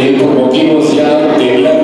eh, por ya de